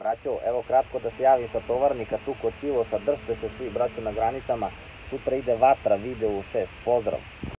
Braćo, evo kratko da se javim sa tovarnika tu kod Civosa, držte se svi braćo na granicama, sutra ide vatra, video u šest, pozdrav!